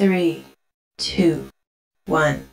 three, two, one.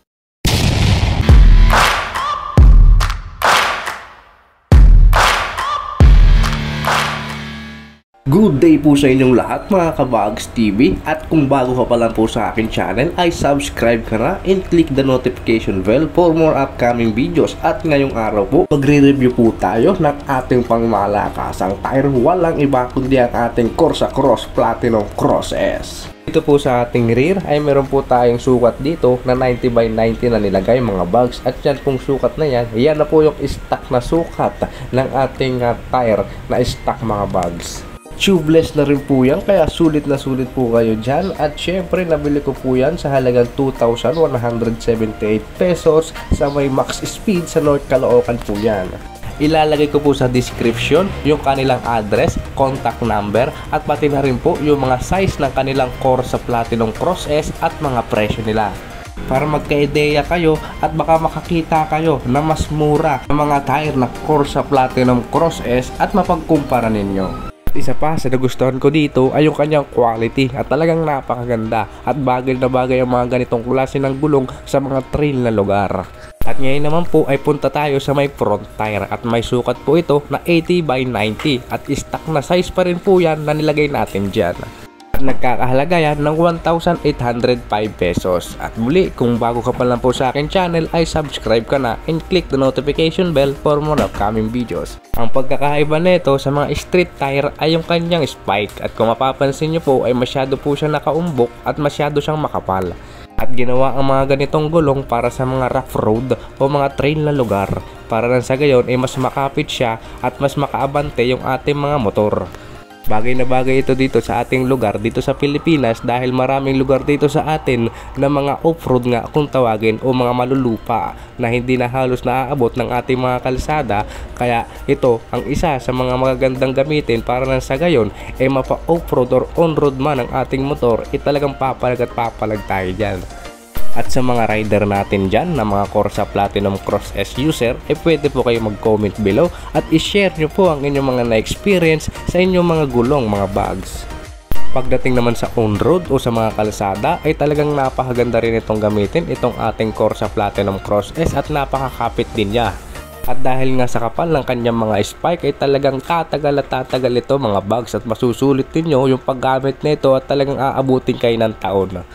Good day po sa inyong lahat mga Kabags TV at kung bago ka pa lang po sa akin channel ay subscribe ka na and click the notification bell for more upcoming videos at ngayong araw po magre-review po tayo ng ating pangmalakasang tire walang iba kundi ang ating Corsa Cross Platinum Cross S. Dito po sa ating rear ay meron po tayong sukat dito na 90 by 90 na nilagay mga bags. At yan pong sukat na yan yan na po yung stock na sukat ng ating uh, tire na stock mga bags. Tubeless na rin po yan kaya sulit na sulit po kayo dyan. At syempre nabili ko po yan sa halagang 2,178 pesos sa may max speed sa North Caloocan po yan ilalagay ko po sa description yung kanilang address, contact number at pati na rin po yung mga size ng kanilang Corsa Platinum Cross S at mga presyo nila para magka-ideya kayo at baka makakita kayo na mas mura ng mga tire na Corsa Platinum Cross S at mapagkumpara ninyo isa pa sa nagustuhan ko dito ay yung kanyang quality at talagang napakaganda at bagay na bagay ang mga ganitong klase ng gulong sa mga trail na lugar. At ngayon naman po ay punta tayo sa may front tire at may sukat po ito na 80 by 90 at stock na size pa rin po yan na nilagay natin dyan at nagkakahalaga yan ng 1,805 pesos. At muli, kung bago ka pa lang po sa akin channel ay subscribe ka na and click the notification bell for more upcoming videos. Ang pagkakaiba nito sa mga street tire ay yung kanyang spike at kung mapapansin nyo po ay masyado po siya nakaumbok at masyado siyang makapal. At ginawa ang mga ganitong gulong para sa mga rough road o mga trail na lugar para lang sa gayon ay mas makapit siya at mas makaabante yung ating mga motor. Bagay na bagay ito dito sa ating lugar dito sa Pilipinas dahil maraming lugar dito sa atin na mga off-road nga kung tawagin o mga malulupa na hindi na halos naaabot ng ating mga kalsada kaya ito ang isa sa mga magagandang gamitin para lang sa gayon ay mapa off-road or on-road man ang ating motor ay talagang papalag at papalag tayo dyan. At sa mga rider natin dyan na mga Corsa Platinum Cross S user, eh pwede po kayo mag-comment below at i-share nyo po ang inyong mga na-experience sa inyong mga gulong mga bags. Pagdating naman sa on-road o sa mga kalsada ay talagang napakaganda rin itong gamitin itong ating Corsa Platinum Cross S at napakakapit din niya. At dahil nga sa kapal ng kanyang mga spike ay talagang tatagal at tatagal ito mga bags at masusulit ninyo yung paggamit nito at talagang aabutin kayo ng taon.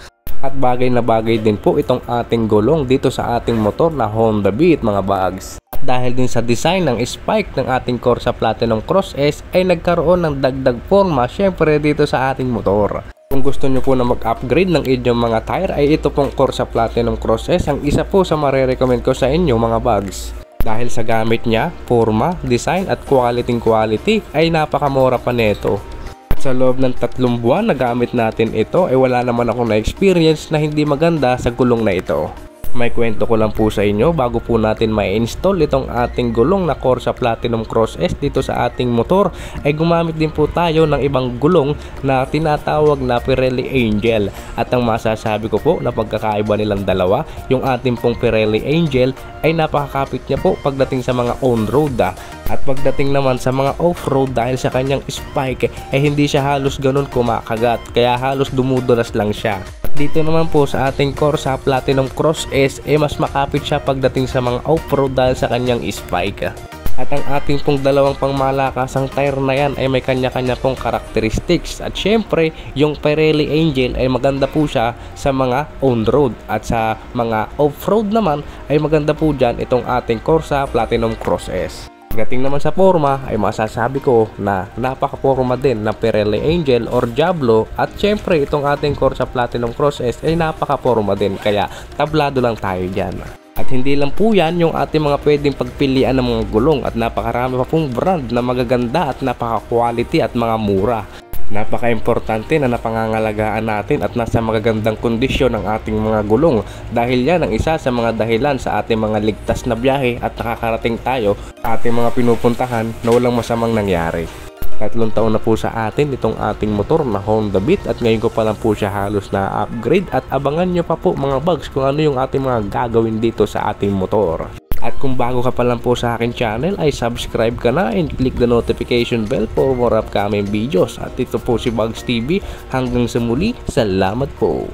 At bagay na bagay din po itong ating gulong dito sa ating motor na Honda Beat mga bags. At dahil din sa design ng spike ng ating Corsa Platinum Cross S ay nagkaroon ng dagdag forma syempre dito sa ating motor. Kung gusto nyo po na mag-upgrade ng inyong mga tire ay ito pong Corsa Platinum Cross S ang isa po sa marirecommend ko sa inyo mga bags. Dahil sa gamit niya, forma, design at quality quality ay napakamura pa nito sa loob ng tatlong buwan na gamit natin ito ay wala naman akong na-experience na hindi maganda sa gulong na ito. May kwento ko lang po sa inyo bago po natin ma-install itong ating gulong na Corsa Platinum Cross S dito sa ating motor. Ay gumamit din po tayo ng ibang gulong na tinatawag na Pirelli Angel. At ang masasabi ko po na pagkakaiba nilang dalawa yung ating pong Pirelli Angel ay napakakapit niya po pagdating sa mga on-road ah. at pagdating naman sa mga off-road dahil sa kanyang spike ay hindi siya halos ganun kumakagat. Kaya halos dumudulas lang siya dito naman po sa ating Corsa Platinum Cross S eh mas makapit siya pagdating sa mga off-road dahil sa kanyang spike. At ang ating pong dalawang pangmalakasang tire na yan ay may kanya-kanya pong characteristics. At syempre, yung Pirelli Angel ay maganda po siya sa mga on-road. At sa mga off-road naman ay maganda po dyan itong ating Corsa Platinum Cross S. Pagdating naman sa forma ay masasabi ko na napaka-forma din ng Pirelli Angel or Diablo at syempre itong ating Corsa Platinum Cross S ay napaka-forma din kaya tablado lang tayo dyan. At hindi lang po yan yung ating mga pwedeng pagpilian ng mga gulong at napakarami pa pong brand na magaganda at napaka-quality at mga mura. Napaka-importante na napangangalagaan natin at nasa magagandang kondisyon ang ating mga gulong dahil yan ang isa sa mga dahilan sa ating mga ligtas na biyahe at nakakarating tayo sa ating mga pinupuntahan na walang masamang nangyari. Tatlong taon na po sa atin itong ating motor na Honda Beat at ngayon ko pa lang po siya halos na upgrade at abangan nyo pa po mga bugs kung ano yung ating mga gagawin dito sa ating motor. At kung bago ka pa lang po sa akin channel ay subscribe ka na and click the notification bell for more upcoming videos. At ito po si Bugs TV. Hanggang sa muli, salamat po.